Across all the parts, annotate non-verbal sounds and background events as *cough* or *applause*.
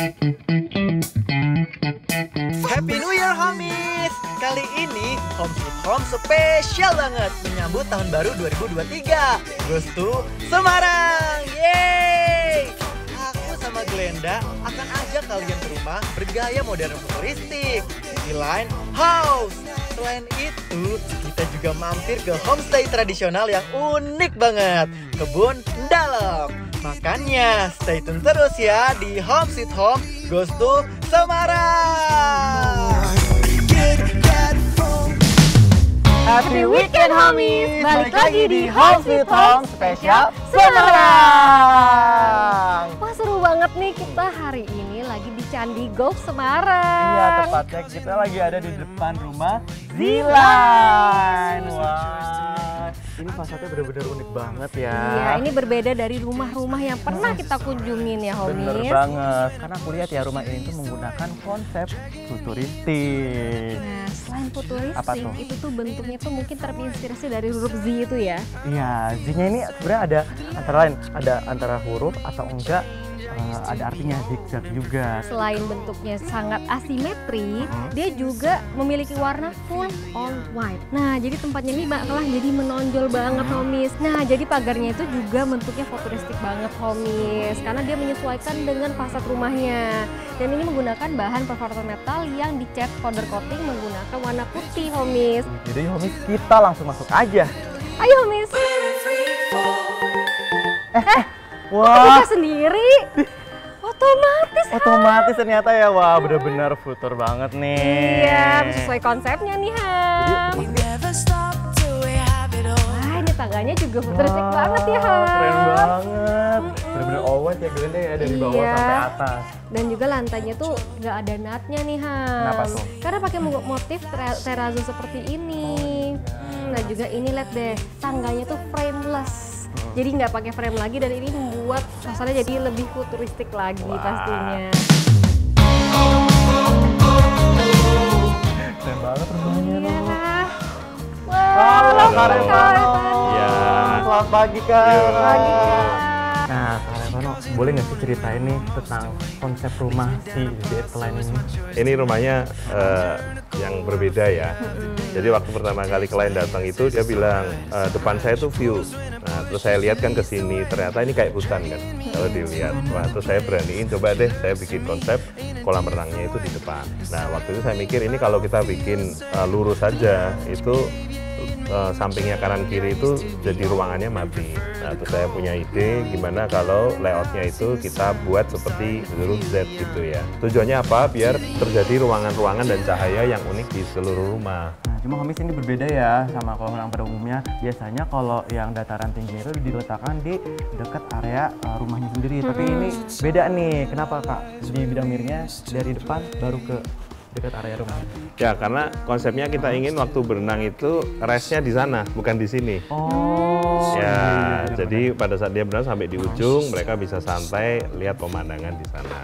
Happy New Year homies! Kali ini Home Sweet Home spesial banget menyambut tahun baru 2023. Terus tuh Semarang! Yeay! Aku sama Glenda akan ajak kalian ke rumah bergaya modern futuristik. Di line house. Selain itu, kita juga mampir ke homestay tradisional yang unik banget. Kebun Dalem. Makanya stay tune terus ya di Home Sweet Home Goes to Semarang. Happy weekend homies. Balik lagi di Home Sweet Home Spesial Semarang. Wah seru banget nih kita hari ini lagi di Candi Golf Semarang. Iya tepatnya kita lagi ada di depan rumah Zilan Wah ini fasadnya bener-bener unik banget ya Iya, ini berbeda dari rumah-rumah yang pernah kita kunjungin ya, Bener homies. banget karena aku lihat ya rumah ini tuh menggunakan konsep futuristik Nah, selain futuristik, Apa tuh? itu tuh bentuknya tuh mungkin terinspirasi dari huruf Z itu ya. Iya, Z-nya ini sebenarnya ada antara lain, ada antara huruf atau enggak eh, ada artinya zigzag juga. Selain bentuknya sangat asimetri, Hmm. dia juga memiliki warna full on white. Nah, jadi tempatnya ini bakalan jadi menonjol banget, Hmm. homies. Nah, jadi pagarnya itu juga bentuknya futuristik banget, homies. Karena dia menyesuaikan dengan fasad rumahnya. Dan ini menggunakan bahan perforator metal yang dicat powder coating menggunakan warna putih, homies. Jadi homies kita langsung masuk aja. Ayo, homies. Wah, Bisa sendiri. Otomatis. otomatis ternyata ya. Wah, bener-bener futur banget nih. Iya, sesuai konsepnya nih, Han. Jadi, Wah, ini tangganya juga futuristik Wah, banget ya, Han. Keren banget. Bener-bener all white ya Glenda ya dari bawah Iya. sampai atas. Dan juga lantainya tuh nggak ada natnya nih Han. Kenapa tuh? Karena pakai mo- motif ter- terrazzo seperti ini. Hmm, Nah juga ini lihat deh, tangganya tuh frameless. Jadi nggak pakai frame lagi dan ini membuat suasana jadi lebih futuristik lagi Wah. pastinya. Keren banget rumahnya. Iya. Halo, Kak Revano. Iya. Selamat pagi, Kak. Iya. Pagi, Kak. Boleh nggak sih ceritain nih tentang konsep rumah si Deadline ini? Ini rumahnya eh, yang berbeda ya. Jadi waktu pertama kali klien datang itu dia bilang "Eh, depan saya tuh view. Nah terus saya lihat kan ke sini ternyata ini kayak hutan kan kalau dilihat. Wah terus saya beraniin coba deh saya bikin konsep kolam renangnya itu di depan. Nah waktu itu saya mikir ini kalau kita bikin eh, lurus saja itu eh, sampingnya kanan kiri itu jadi ruangannya mati. Nah, terus saya punya ide gimana kalau layoutnya itu kita buat seperti huruf Z gitu ya. Tujuannya apa? Biar terjadi ruangan-ruangan dan cahaya yang unik di seluruh rumah. Nah, cuma homies ini berbeda ya sama kolam renang pada umumnya. Biasanya kalau yang dataran tinggi itu diletakkan di dekat area uh, rumahnya sendiri. Tapi ini beda nih. Kenapa kak? Di bidang miringnya dari depan baru ke dekat area rumah. Ya, karena konsepnya kita ingin waktu berenang itu restnya di sana, bukan di sini. Oh. Ya, jadi pada saat dia berenang sampai di ujung, mereka bisa santai lihat pemandangan di sana.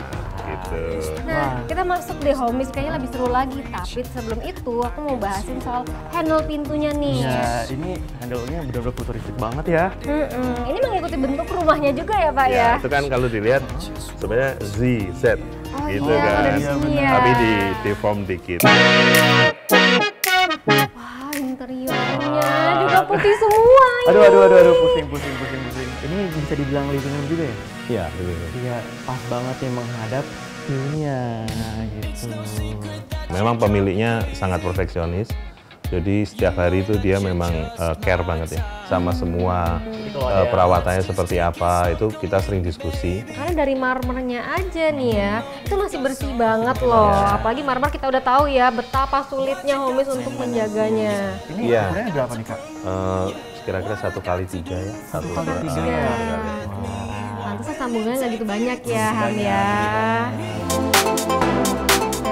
Gitu. Nah, kita masuk deh homies kayaknya lebih seru lagi. Tapi sebelum itu aku mau bahasin soal handle pintunya nih. Ya, ini handle-nya benar-benar futuristik banget ya. Mm-mm. Ini mengikuti bentuk rumahnya juga ya Pak ya? Ya, itu kan kalau dilihat sebenarnya Z, Z, Oh gitu iya, kan. dari sini ya. Tapi di deform dikit. Wah interiornya juga putih semua. Aduh, aduh, aduh, aduh, pusing, pusing, pusing, pusing. Ini bisa dibilang living room juga ya? Iya, gitu. Iya, pas banget ya menghadap view-nya gitu. Memang pemiliknya sangat perfeksionis. Jadi setiap hari itu dia memang eh, care banget ya sama semua ada- perawatannya seperti apa itu kita sering diskusi. Karena dari marmernya aja nih ya, itu masih bersih banget loh. Iya. Apalagi marmer kita udah tahu ya betapa sulitnya homies untuk menjaganya. Ini Iya. ukurannya berapa nih kak? Eh, kira-kira satu kali tiga ya. Satu kali tiga. Ya. Pantasnya sambungannya nggak gitu banyak ya Han banyak, ya.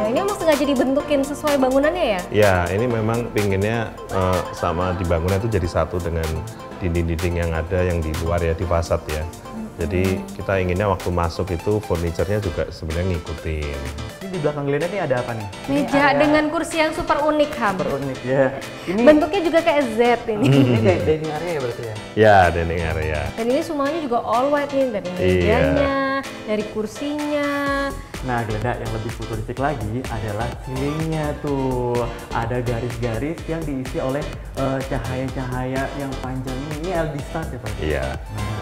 Nah ini emang sengaja dibentukin sesuai bangunannya ya? Ya, ini memang pinginnya eh, sama di bangunan itu jadi satu dengan dinding-dinding yang ada yang di luar ya di fasad ya. Jadi kita inginnya waktu masuk itu furniturnya juga sebenarnya ngikutin. Ini di belakang Glenda nih ada apa nih? Meja dengan kursi yang super unik Ham. Super unik ya. Ini Bentuknya juga kayak Z ini. *laughs* ini kayak dining area ya berarti ya? Ya, dining area. Dan ini semuanya juga all white nih dari Iya. mejanya, dari kursinya, Nah, geledak yang lebih futuristik lagi adalah ceilingnya tuh. Ada garis-garis yang diisi oleh eh, cahaya-cahaya yang panjang ini. Ini LED start ya Pak? Iya. Nah,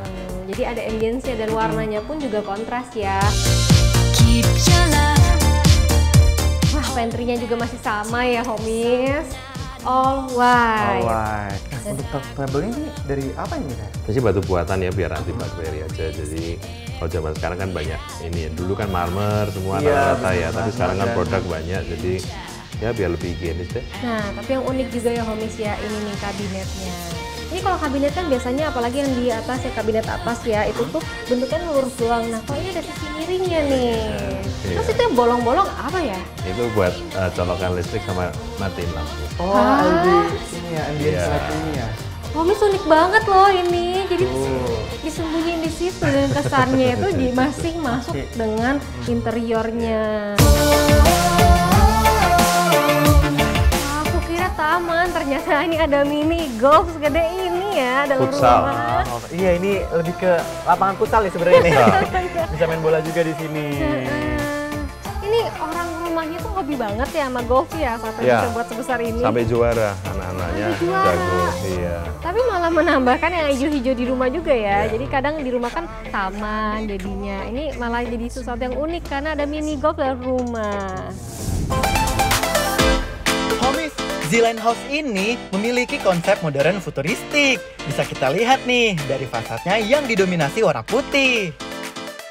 Hmm, jadi ada ambience-nya dan warnanya pun juga kontras ya. Keep your love. Wah, pantry-nya juga masih sama ya, homies. All white. alright. Nah, untuk ini dari apa ini Kak? Ini batu buatan ya biar anti bakteri aja. Jadi kalau zaman sekarang kan banyak ini ya. Dulu kan marmer semua Iya, rata-rata ya, benar, tapi sekarang kan dan- produk banyak. Jadi ya biar lebih higienis deh. Nah, tapi yang unik juga ya homies ya, ini nih kabinetnya. Ini kalau kabinet kan biasanya apalagi yang di atas ya kabinet atas ya, itu tuh bentuknya lurus doang. Nah, kok ini ada sisi miringnya nih. Iya. Terus itu yang bolong-bolong apa ya? Itu buat eh, colokan listrik sama matiin lampu. Oh, Ah. Ini ya, ambience Iya. LED ini ya. Homies unik banget loh ini. Jadi Tuh. disembunyiin di situ dan kesannya itu di masih masuk dengan interiornya. Aku kira taman, ternyata ini ada mini golf segede ini ya dalam Futsal. rumah. Oh, iya, ini lebih ke lapangan futsal ya sebenarnya nih. Futsal. *laughs* Bisa main bola juga di sini. Ini orang rumahnya tuh hobi banget ya sama golf ya sampai Iya. bisa buat sebesar ini. Sampai juara anak-anaknya jago. Iya. Tapi malah menambahkan yang hijau-hijau di rumah juga ya. Jadi kadang di rumah kan taman jadinya. Ini malah jadi sesuatu yang unik karena ada mini golf dalam rumah. Ziline House ini memiliki konsep modern futuristik. Bisa kita lihat nih dari fasadnya yang didominasi warna putih.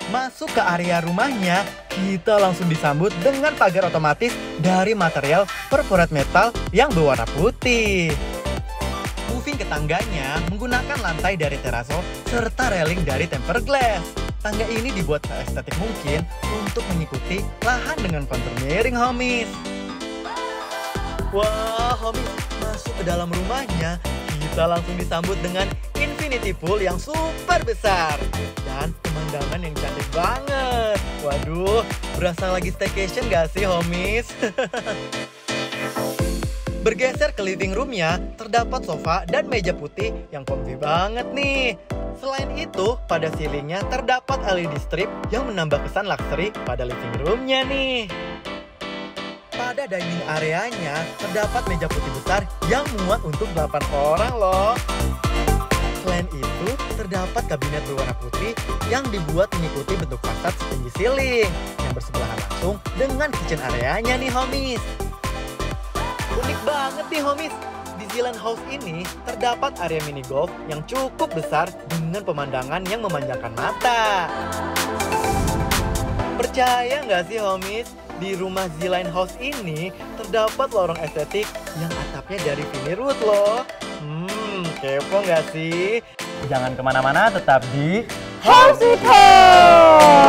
Masuk ke area rumahnya, kita langsung disambut dengan pagar otomatis dari material perforat metal yang berwarna putih. Moving ke tangganya menggunakan lantai dari teraso serta railing dari tempered glass. Tangga ini dibuat seestetik mungkin untuk mengikuti lahan dengan kontur miring, homies. Wah, homies, masuk ke dalam rumahnya, kita langsung disambut dengan infinity pool yang super besar. Dan pemandangan yang cantik banget. Waduh, berasa lagi staycation gak sih, homies? *laughs* Bergeser ke living roomnya, terdapat sofa dan meja putih yang comfy banget nih. Selain itu, pada ceilingnya terdapat LED strip yang menambah kesan luxury pada living roomnya nih. Pada dining areanya, terdapat meja putih besar yang muat untuk 8 orang loh. Selain itu, terdapat kabinet berwarna putih yang dibuat mengikuti bentuk fasad setinggi ceiling yang bersebelahan langsung dengan kitchen areanya nih homies. Unik banget nih homies. Di Zealand House ini terdapat area mini golf yang cukup besar dengan pemandangan yang memanjakan mata. Percaya nggak sih homies? Di rumah Zealand House ini terdapat lorong estetik yang atapnya dari vinirwood loh. Hmm, kepo nggak sih? Jangan ke mana-mana, tetap di Home Sweet Home!